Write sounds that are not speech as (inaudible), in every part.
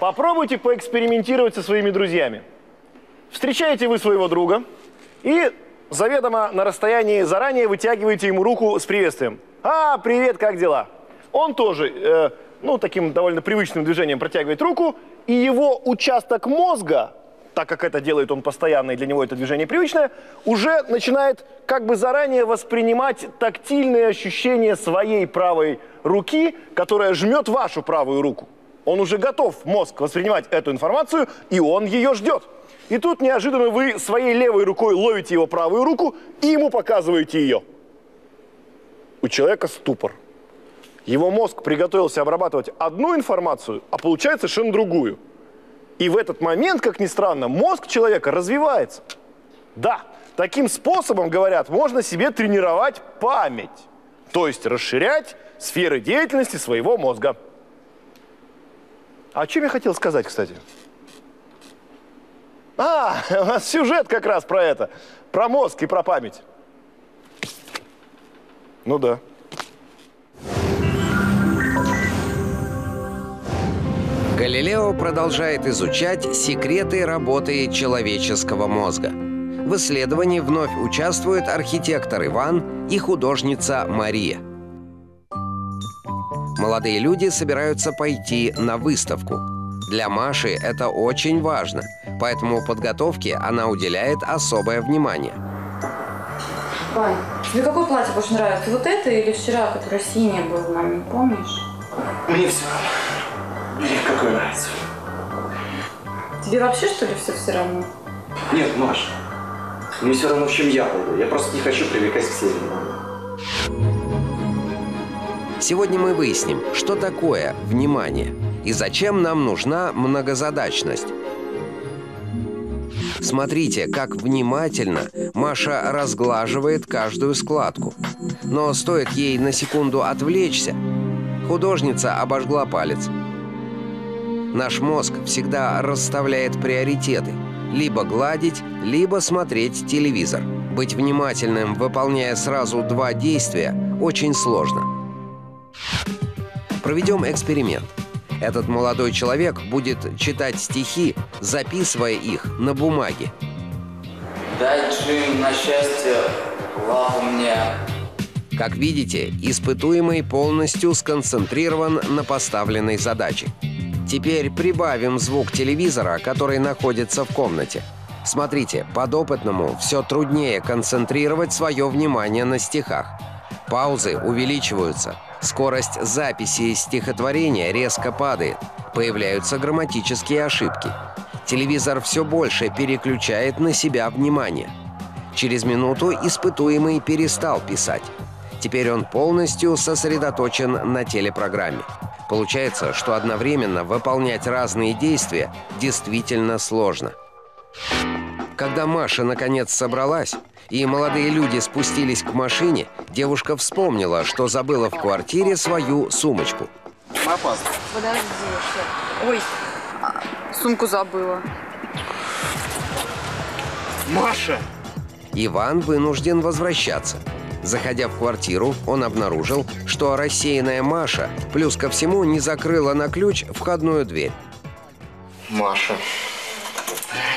Попробуйте поэкспериментировать со своими друзьями. Встречаете вы своего друга и заведомо на расстоянии заранее вытягиваете ему руку с приветствием. А, привет, как дела? Он тоже, э, ну, таким довольно привычным движением протягивает руку, и его участок мозга, так как это делает он постоянно, и для него это движение привычное, уже начинает как бы заранее воспринимать тактильные ощущения своей правой руки, которая жмет вашу правую руку. Он уже готов, мозг, воспринимать эту информацию, и он ее ждет. И тут неожиданно вы своей левой рукой ловите его правую руку и ему показываете ее. У человека ступор. Его мозг приготовился обрабатывать одну информацию, а получает совершенно другую. И в этот момент, как ни странно, мозг человека развивается. Да, таким способом, говорят, можно себе тренировать память. То есть расширять сферы деятельности своего мозга. А чем я хотел сказать, кстати? А, (laughs) у нас сюжет как раз про это. Про мозг и про память. Ну да. Галилео продолжает изучать секреты работы человеческого мозга. В исследовании вновь участвуют архитектор Иван и художница Мария. Молодые люди собираются пойти на выставку. Для Маши это очень важно, поэтому подготовке она уделяет особое внимание. Вань, тебе какое платье больше нравится? Вот это или вчера, которое синее было, маме, помнишь? Мне все равно. Мне какое нравится. Тебе вообще, что ли, все все равно? Нет, Маш, мне все равно, в чем я пойду. Я просто не хочу привлекать к себе внимание. Сегодня мы выясним, что такое внимание и зачем нам нужна многозадачность. Смотрите, как внимательно Маша разглаживает каждую складку. Но стоит ей на секунду отвлечься, художница обожгла палец. Наш мозг всегда расставляет приоритеты. Либо гладить, либо смотреть телевизор. Быть внимательным, выполняя сразу два действия, очень сложно. Проведем эксперимент. Этот молодой человек будет читать стихи, записывая их на бумаге. Дай, Джим, на счастье, лаву мне. Как видите, испытуемый полностью сконцентрирован на поставленной задаче. Теперь прибавим звук телевизора, который находится в комнате. Смотрите, подопытному все труднее концентрировать свое внимание на стихах. Паузы увеличиваются. Скорость записи стихотворения резко падает. Появляются грамматические ошибки. Телевизор все больше переключает на себя внимание. Через минуту испытуемый перестал писать. Теперь он полностью сосредоточен на телепрограмме. Получается, что одновременно выполнять разные действия действительно сложно. Когда Маша наконец собралась, и молодые люди спустились к машине, девушка вспомнила, что забыла в квартире свою сумочку. Подожди. Ой, а, сумку забыла. Маша! Иван вынужден возвращаться. Заходя в квартиру, он обнаружил, что рассеянная Маша, плюс ко всему, не закрыла на ключ входную дверь. Маша.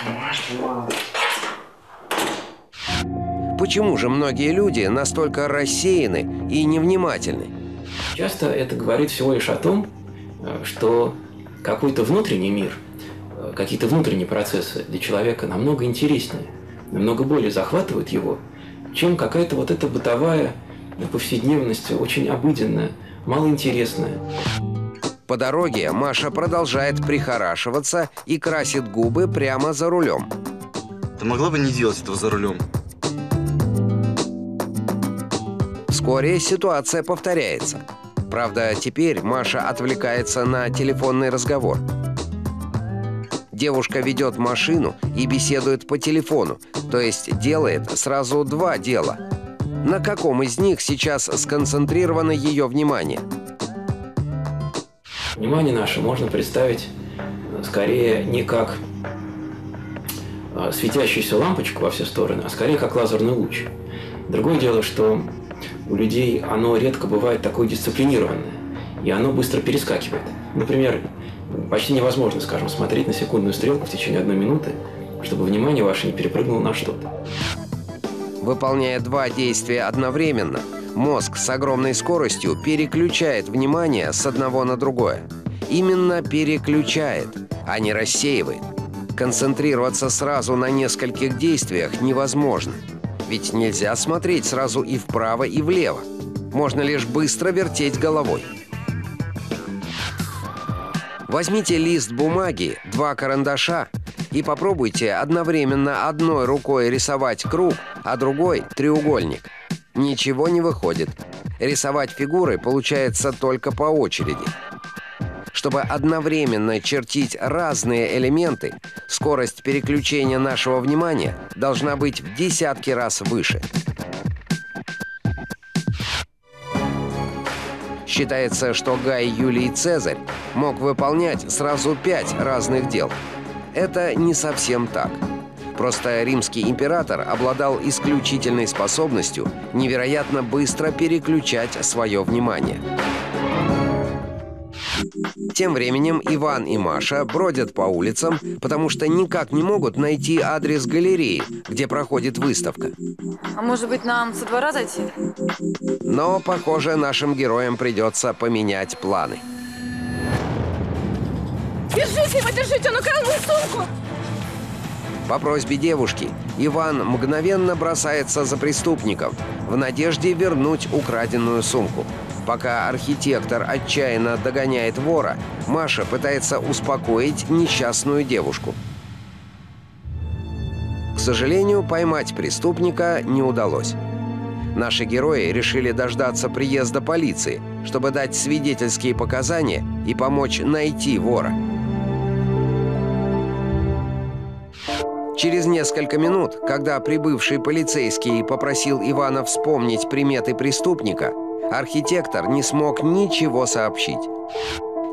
Маша, Почему же многие люди настолько рассеяны и невнимательны? Часто это говорит всего лишь о том, э, что какой-то внутренний мир, э, какие-то внутренние процессы для человека намного интереснее, намного более захватывают его, чем какая-то вот эта бытовая повседневность, очень обыденная, малоинтересная. По дороге Маша продолжает прихорашиваться и красит губы прямо за рулем. Ты могла бы не делать этого за рулем? Вскоре ситуация повторяется. Правда, теперь Маша отвлекается на телефонный разговор. Девушка ведет машину и беседует по телефону, то есть делает сразу два дела. На каком из них сейчас сконцентрировано ее внимание? Внимание наше можно представить э, скорее не как э, светящуюся лампочку во все стороны, а скорее как лазерный луч. Другое дело, что у людей оно редко бывает такое дисциплинированное, и оно быстро перескакивает. Например, почти невозможно, скажем, смотреть на секундную стрелку в течение одной минуты, чтобы внимание ваше не перепрыгнуло на что-то. Выполняя два действия одновременно, мозг с огромной скоростью переключает внимание с одного на другое. Именно переключает, а не рассеивает. Концентрироваться сразу на нескольких действиях невозможно. Ведь нельзя смотреть сразу и вправо, и влево. Можно лишь быстро вертеть головой. Возьмите лист бумаги, два карандаша и попробуйте одновременно одной рукой рисовать круг, а другой – треугольник. Ничего не выходит. Рисовать фигуры получается только по очереди. Чтобы одновременно чертить разные элементы, скорость переключения нашего внимания должна быть в десятки раз выше. Считается, что Гай Юлий Цезарь мог выполнять сразу пять разных дел. Это не совсем так. Просто римский император обладал исключительной способностью невероятно быстро переключать свое внимание. Тем временем Иван и Маша бродят по улицам, потому что никак не могут найти адрес галереи, где проходит выставка. А может быть, нам со двора зайти? Но, похоже, нашим героям придется поменять планы. Держите его, держите, он украл мою сумку! По просьбе девушки Иван мгновенно бросается за преступником в надежде вернуть украденную сумку. Пока архитектор отчаянно догоняет вора, Маша пытается успокоить несчастную девушку. К сожалению, поймать преступника не удалось. Наши герои решили дождаться приезда полиции, чтобы дать свидетельские показания и помочь найти вора. Через несколько минут, когда прибывший полицейский попросил Ивана вспомнить приметы преступника, архитектор не смог ничего сообщить.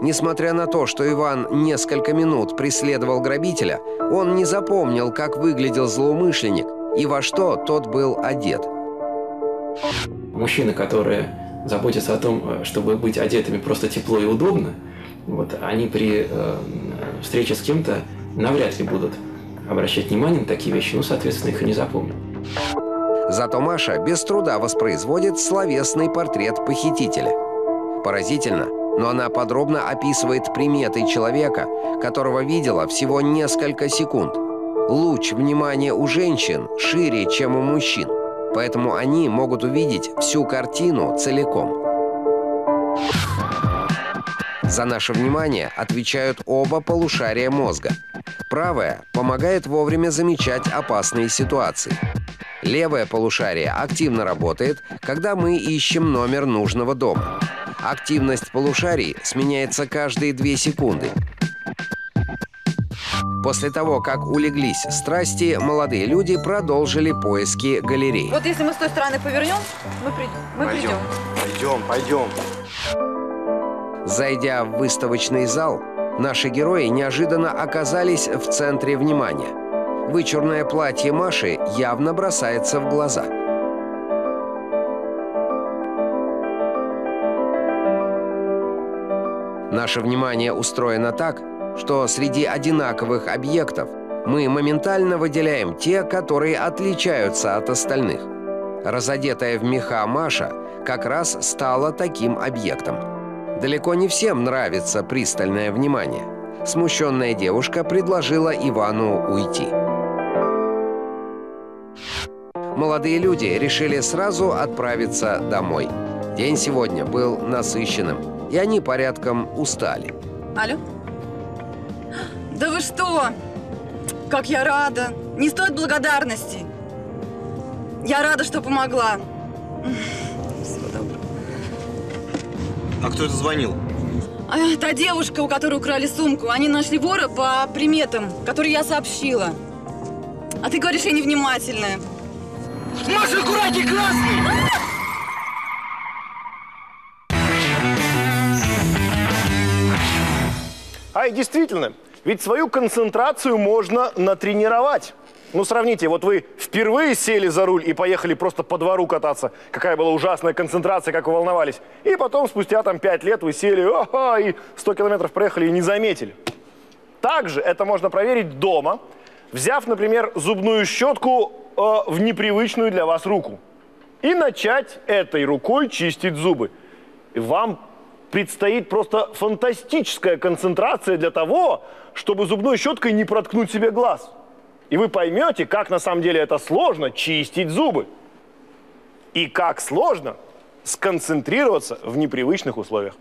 Несмотря на то, что Иван несколько минут преследовал грабителя, он не запомнил, как выглядел злоумышленник и во что тот был одет. Мужчины, которые заботятся о том, э, чтобы быть одетыми просто тепло и удобно, вот, они при э, встрече с кем-то навряд ли будут обращать внимание на такие вещи, ну, соответственно, их и не запомнят. Зато Маша без труда воспроизводит словесный портрет похитителя. Поразительно, но она подробно описывает приметы человека, которого видела всего несколько секунд. Луч внимания у женщин шире, чем у мужчин, поэтому они могут увидеть всю картину целиком. За наше внимание отвечают оба полушария мозга. Правое помогает вовремя замечать опасные ситуации. Левое полушарие активно работает, когда мы ищем номер нужного дома. Активность полушарий сменяется каждые две секунды. После того, как улеглись страсти, молодые люди продолжили поиски галереи. Вот если мы с той стороны повернем, мы, при... мы Пойдем, придем. пойдем, пойдем. Зайдя в выставочный зал, наши герои неожиданно оказались в центре внимания. Вычурное платье Маши явно бросается в глаза. Наше внимание устроено так, что среди одинаковых объектов мы моментально выделяем те, которые отличаются от остальных. Разодетая в меха Маша как раз стала таким объектом. Далеко не всем нравится пристальное внимание. Смущенная девушка предложила Ивану уйти. Молодые люди решили сразу отправиться домой. День сегодня был насыщенным, и они порядком устали. Алло? Да вы что? Как я рада! Не стоит благодарности. Я рада, что помогла. Всего доброго. А кто это звонил? А, та девушка, у которой украли сумку, они нашли вора по приметам, которые я сообщила. А ты говоришь, я невнимательная. Маша, аккуратней, красный! А и действительно, ведь свою концентрацию можно натренировать. Ну, сравните, вот вы впервые сели за руль и поехали просто по двору кататься. Какая была ужасная концентрация, как вы волновались. И потом, спустя там 5 лет, вы сели, ага, и 100 километров проехали и не заметили. Также это можно проверить дома, взяв, например, зубную щетку э, в непривычную для вас руку. И начать этой рукой чистить зубы. И вам предстоит просто фантастическая концентрация для того, чтобы зубной щеткой не проткнуть себе глаз. И вы поймете, как на самом деле это сложно чистить зубы. И как сложно сконцентрироваться в непривычных условиях.